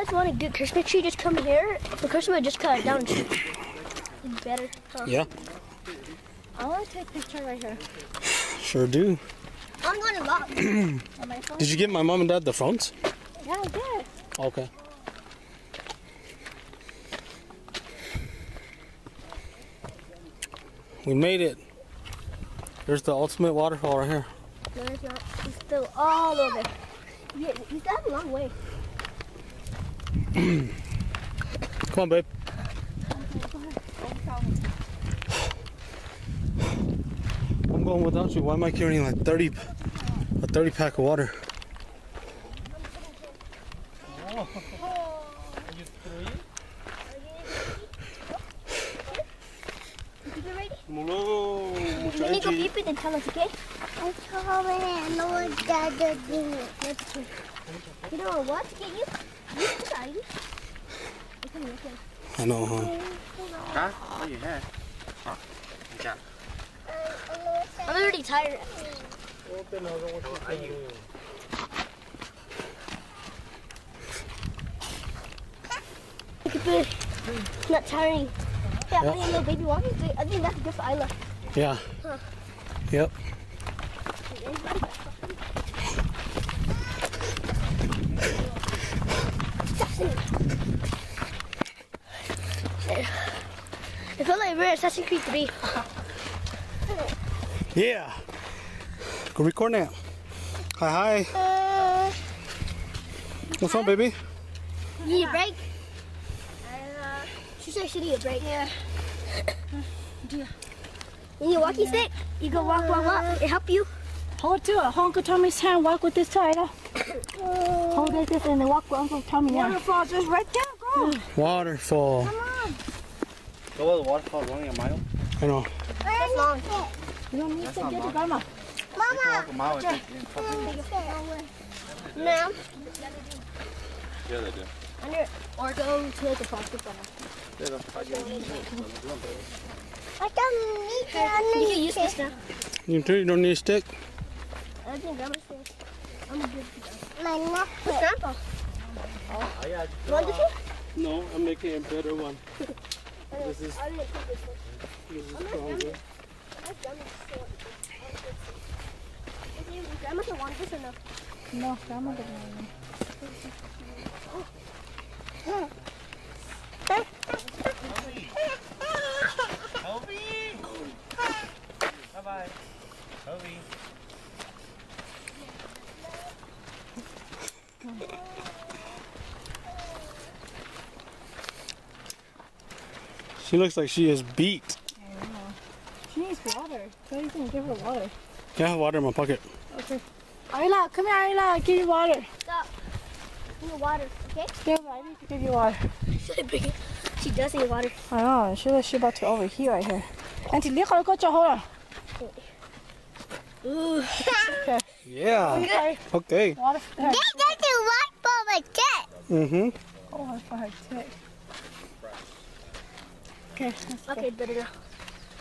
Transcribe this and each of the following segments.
just want a good Christmas tree, just come here. The Christmas would just cut it down. It's better. Huh? Yeah, I want to take a picture right here. sure do. I'm lock. On my phone? Did you get my mom and dad the phones? Yeah, I did. Okay. We made it. There's the ultimate waterfall right here. No, it's not. It's still all over. Yeah, have a long way. Come on, babe. I'm going without you. Why am I carrying like 30, a 30 pack of water? You get ready? Hello, You need to go beep it and tell us, okay? I told me I know what dad is doing. You know what to get you? You can try it. Okay, okay. I know, huh? Hả? Có gì ha? Ờ, chà. I'm already tired. Look at this. It's not tiring. Yeah, Yeah. I think little baby one. I think that's good for Isla. Yeah. Yep. I feel we're at Assassin's Creed 3. Yeah. Go record now. Hi, hi. Uh, What's up, baby? you need a break? She said she need a break. Yeah. You need a walking stick? You go walk, walk, walk. It help you. Hold to it. Hold Uncle Tommy's hand. Walk with this side. Uh. Hold like this and then walk with Uncle Tommy. Yeah. Waterfall just right there. Go. Waterfall. There was a waterfall running a mile. I know. That's long. You don't need to get to grandma. Walk a mile, I in probably. Yeah, they do. Under, or go to the plastic bottle. There you go. I don't need You to can use this now. You too? You don't need a stick? I think grandma's there. I'm a good my neck. What's grandpa? You want this one? No, I'm making a better one. This is, I didn't put this one. this is I'm not stronger. grandma. I like grandma's still. Grandma don't want this or no? No, grandma doesn't want it. Toby! Bye-bye. Toby. She looks like she is beat. I know. She needs water. So you can give her water. Yeah, I have water in my pocket. Okay. Ayla, come here, Ayla. I'll give you water. Stop. You need water, okay? Yeah, I need to give you water. she does need water. I know. She was she about to overheat right here. Auntie, look at go hold on. Ooh. Yeah. Okay. Okay. Water for her. This doesn't work for my jet. Mm-hmm. Water for her tit. Okay. Okay, better now.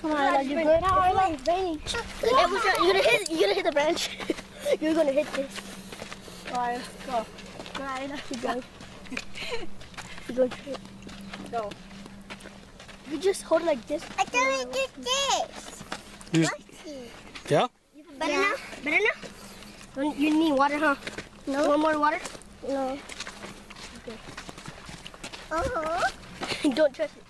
Come on, Ayla. You good now, Ayla? It's raining. Hey, what's that? You're gonna hit. You're gonna hit the branch. you're gonna hit this. All right, go. Right, keep going. Keep going. Go. You just hold it like this. I don't need this. You, yeah? Better now? Better now? You- You need water, huh? No. One more water? No. Okay. Uh-huh. Don't touch it.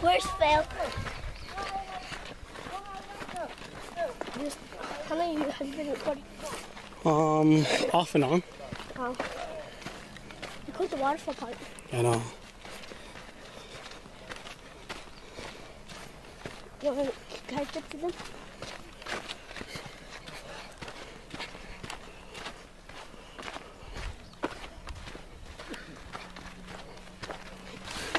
Where's fail? Just, how long you have you been recording? Um, off and on. Oh. You close the waterfall part. I know. You want to catch up to them?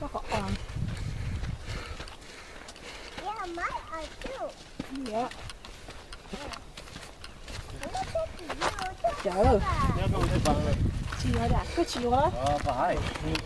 Look at one. Yeah, mine are too. Yeah. Trời Chìa đã, có chìa Ờ, phải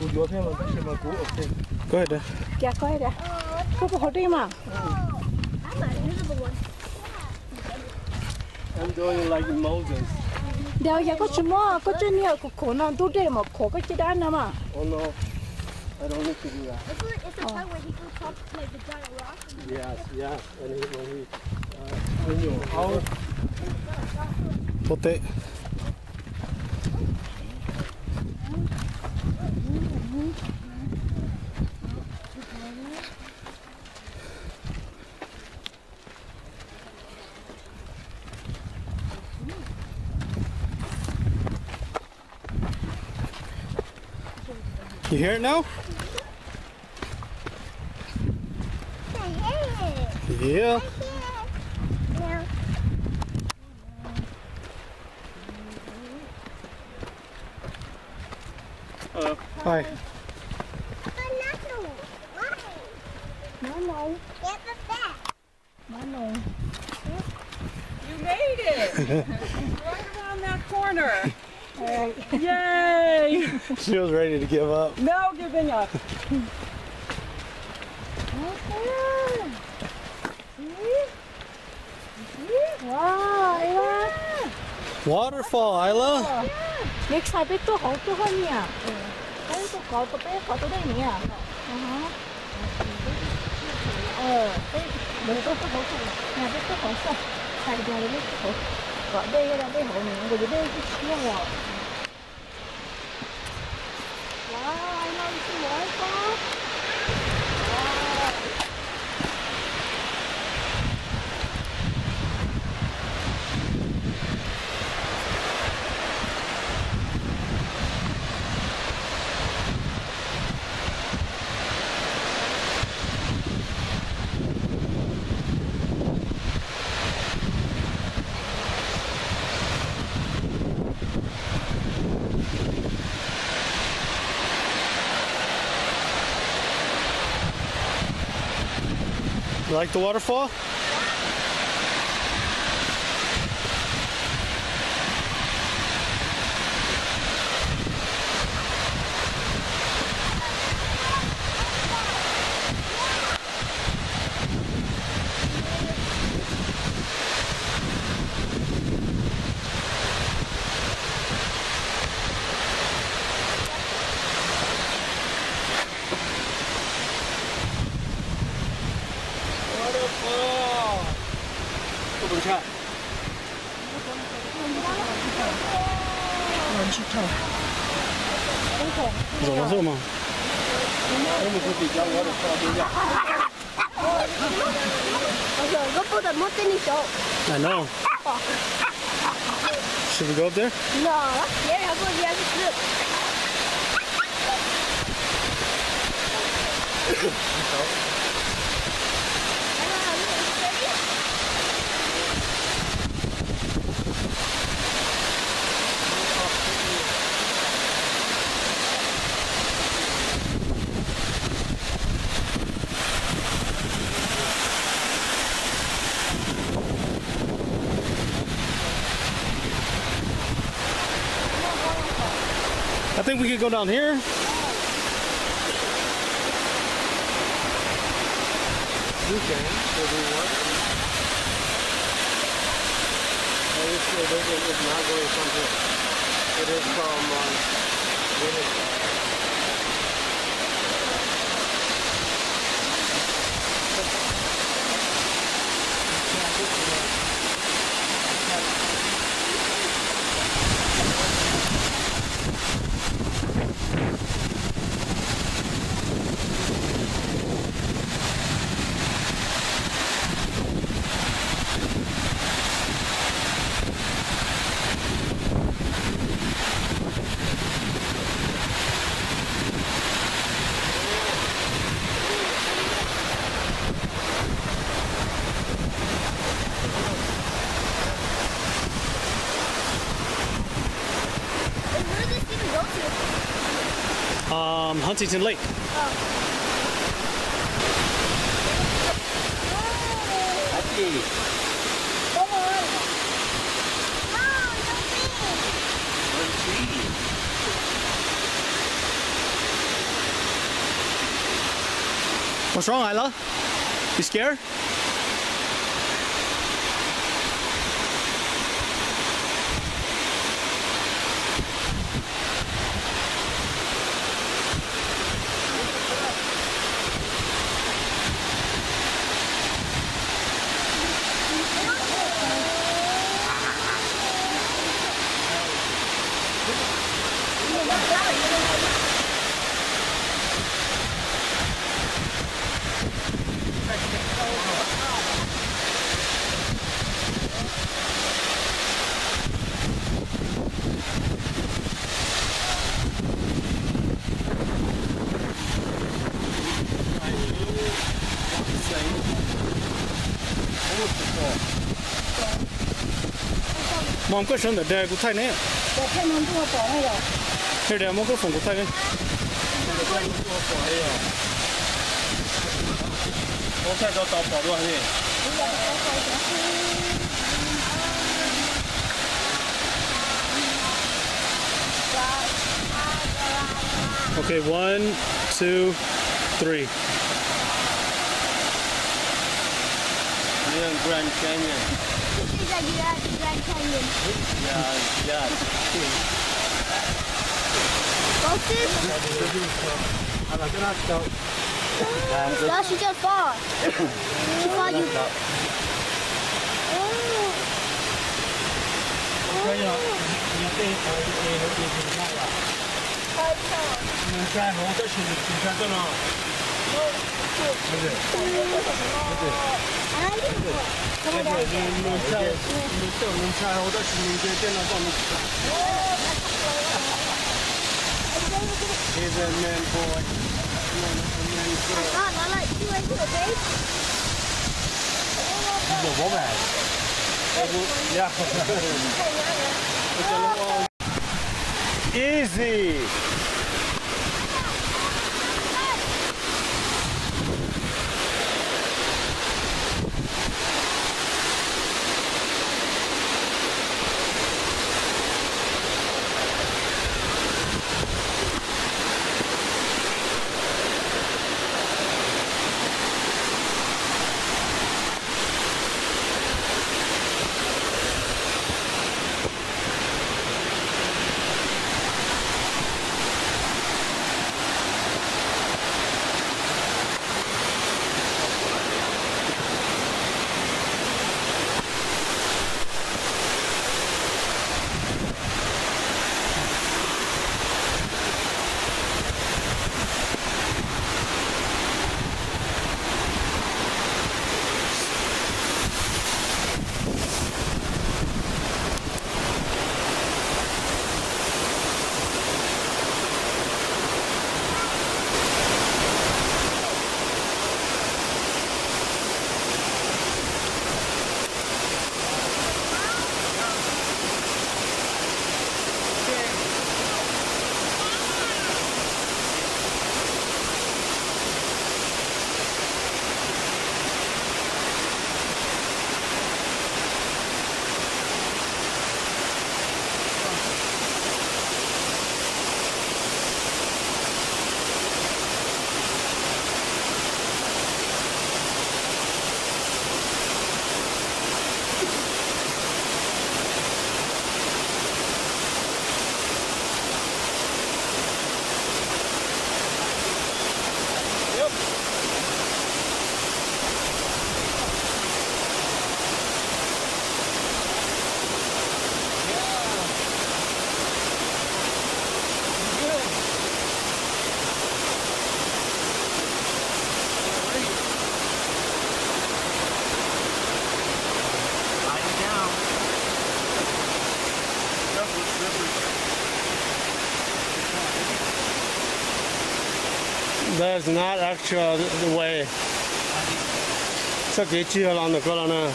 Cô dúa thêm mà, chìa mà cú ok Có hết đã Dạ, có hết đã Có bộ đi mà I'm doing like Moses Đeo dạ có chìa mà, có chìa nhiều, cô nó đu đề mà, cô có chìa đá nữa mà Oh no I don't need to do that. It's like it's the time where he goes top to like the giant rock. Yes, yes. And he, when he, uh, when you're out, Pote. You hear it now? Yeah. uh, Hi. nó nâu nó nâu You made it! right around that corner. Yay! She was ready to give up. No giving up. wow Ella Waterfall, Isla. next time biết tôi hỏi tôi hơn nhỉ đấy tôi có tôi biết có tôi đây nhỉ ờ đấy đừng tôi có hỏi tôi nhà biết tôi hỏi sao tại nhà biết tôi 我背个了背后面，我这边是吃的。You like the waterfall? know. Should we go up there? No. I'll think we could go down here. You can, if you want. And it's, it is, not going from here. It is from, um, Lake. Be. What's wrong, Isla? You scared? mong cái sân để cụ thay nè thế để mong cái phòng cụ thay nè cụ thay cho tàu luôn đi Okay, one, two, three. Grand Canyon. that yeahyeahyeah 老师叫爸爸 youknow you 在我这去，你在这呢。He's a man boy. He's a woman. Yeah. Easy. That's not actual the way. So get you along the corner.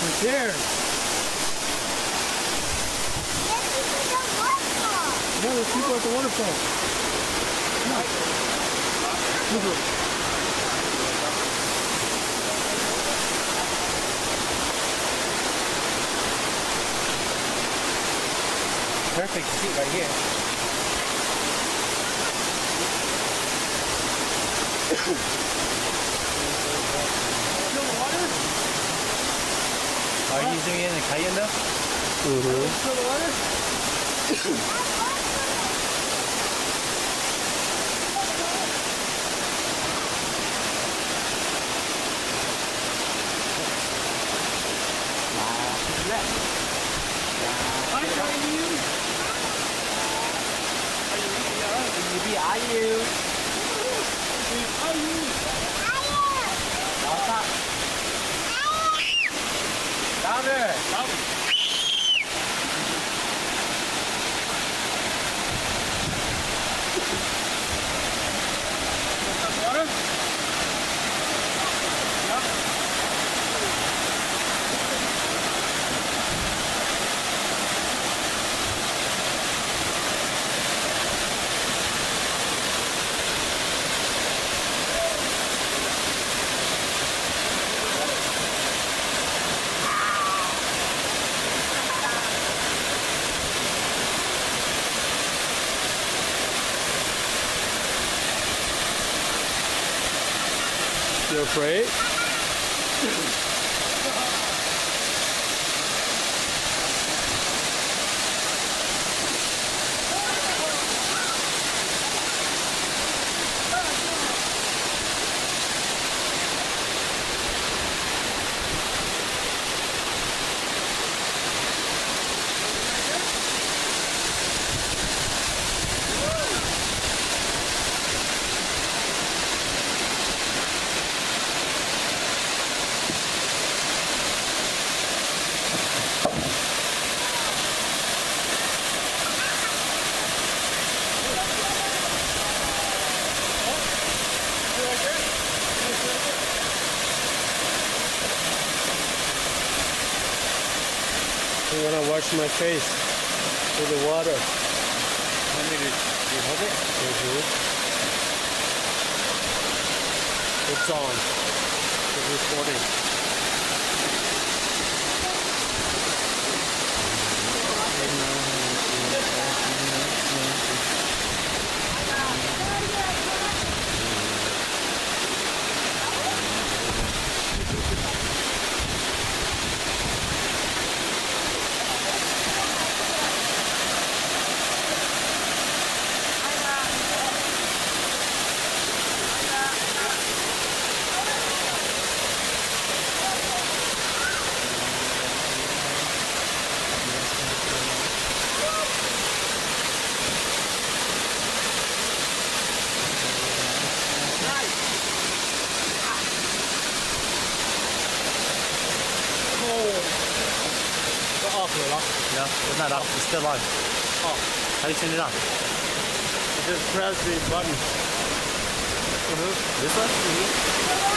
Right there. Yeah, people at the waterfall. Come Perfect seat right here. Are you doing it in cayenne? Mm-hmm. Louder! You afraid? I'm gonna wash my face with the water. Want me to you hold it? Mhm. It's on. It's recording. Got off it off. No, it's not off. It's still on. Oh. How do you turn it on? Just press the button. Mm-hmm. This one? You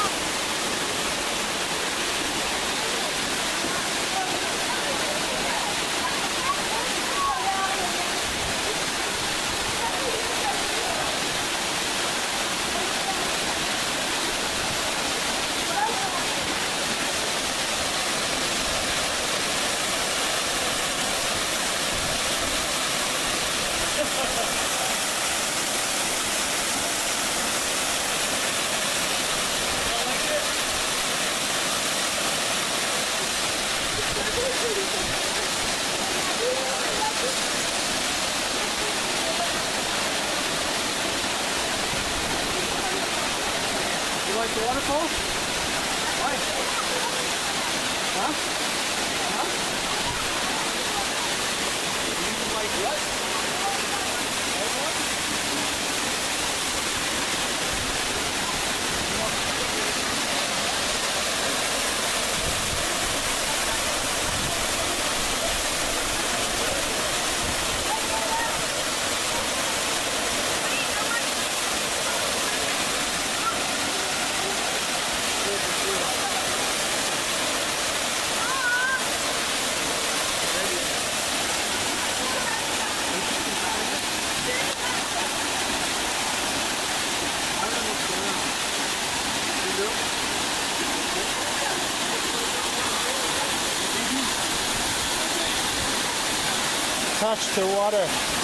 touch the water.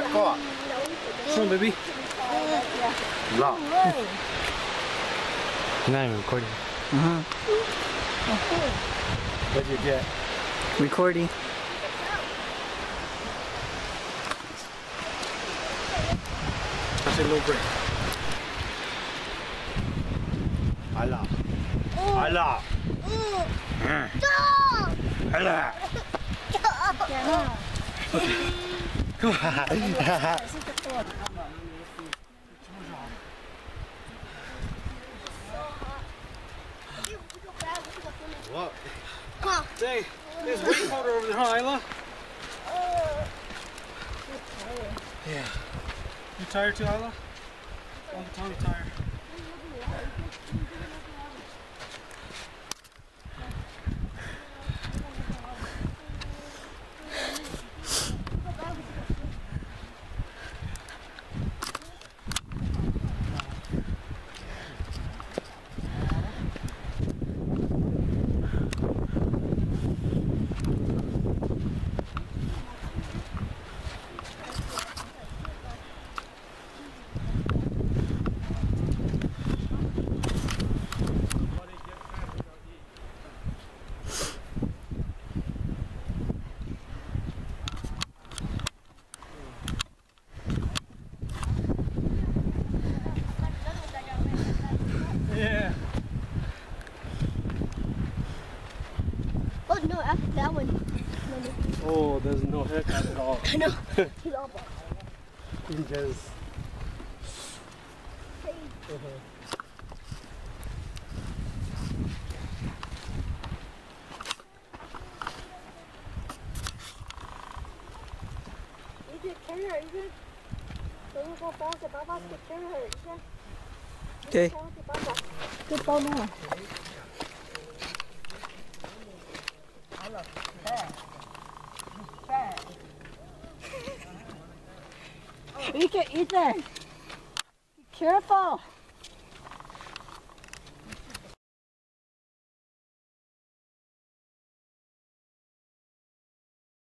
You got caught. Come on, baby. No. Not even recording. Uh-huh. What'd you get? Recording. That's a little break. Allah. Allah. Allah. Come on. What? Dang, there's wastewater over there, huh, Isla? Yeah. You tired too, Isla? The time tired. Yeah. Oh no, after that one. Oh, there's no haircut at all. I know. He's all bald. He just. You just turn her, you just. Don't you go fast, Baba can turn her. You just. Okay. Baba. Good ball now. Ethan, Ethan, be careful.